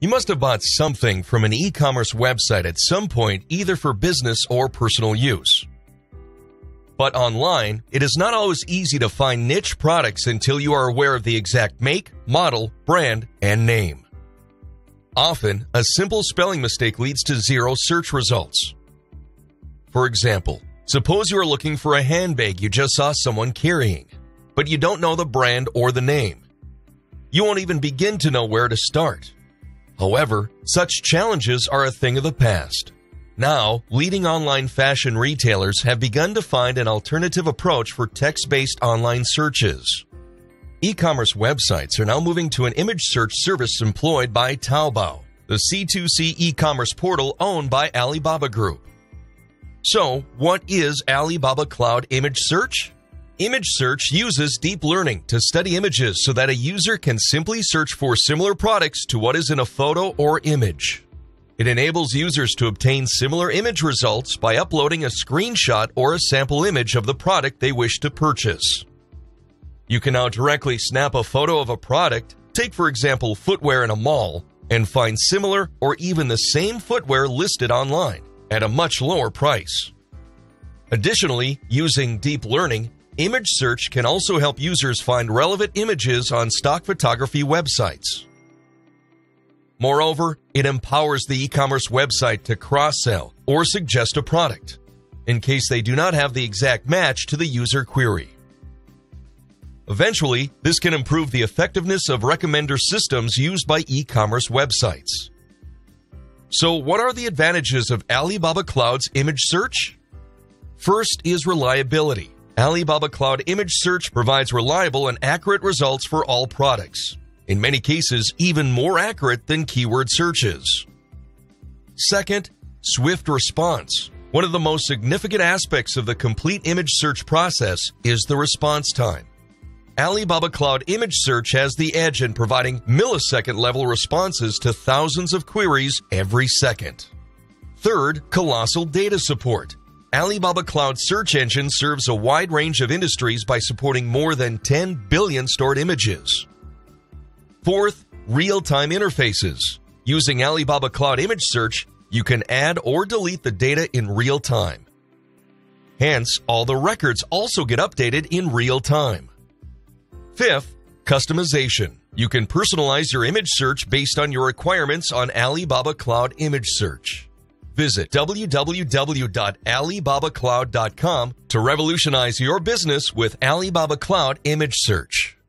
You must have bought something from an e commerce website at some point, either for business or personal use. But online, it is not always easy to find niche products until you are aware of the exact make, model, brand, and name. Often, a simple spelling mistake leads to zero search results. For example, suppose you are looking for a handbag you just saw someone carrying, but you don't know the brand or the name. You won't even begin to know where to start. However, such challenges are a thing of the past. Now, leading online fashion retailers have begun to find an alternative approach for text based online searches. E commerce websites are now moving to an image search service employed by Taobao, the C2C e commerce portal owned by Alibaba Group. So, what is Alibaba Cloud Image Search? Image search uses deep learning to study images so that a user can simply search for similar products to what is in a photo or image. It enables users to obtain similar image results by uploading a screenshot or a sample image of the product they wish to purchase. You can now directly snap a photo of a product, take for example footwear in a mall, and find similar or even the same footwear listed online at a much lower price. Additionally, using deep learning, image search can also help users find relevant images on stock photography websites. Moreover, it empowers the e commerce website to cross sell or suggest a product in case they do not have the exact match to the user query. Eventually, this can improve the effectiveness of recommender systems used by e commerce websites. So, what are the advantages of Alibaba Cloud's image search? First is reliability. Alibaba Cloud Image Search provides reliable and accurate results for all products, in many cases, even more accurate than keyword searches. Second, swift response. One of the most significant aspects of the complete image search process is the response time. Alibaba Cloud Image Search has the edge in providing millisecond level responses to thousands of queries every second. Third, colossal data support. Alibaba Cloud Search Engine serves a wide range of industries by supporting more than 10 billion stored images. Fourth, real time interfaces. Using Alibaba Cloud Image Search, you can add or delete the data in real time. Hence, all the records also get updated in real time. Fifth, customization. You can personalize your image search based on your requirements on Alibaba Cloud Image Search. Visit www.alibabacloud.com to revolutionize your business with Alibaba Cloud Image Search.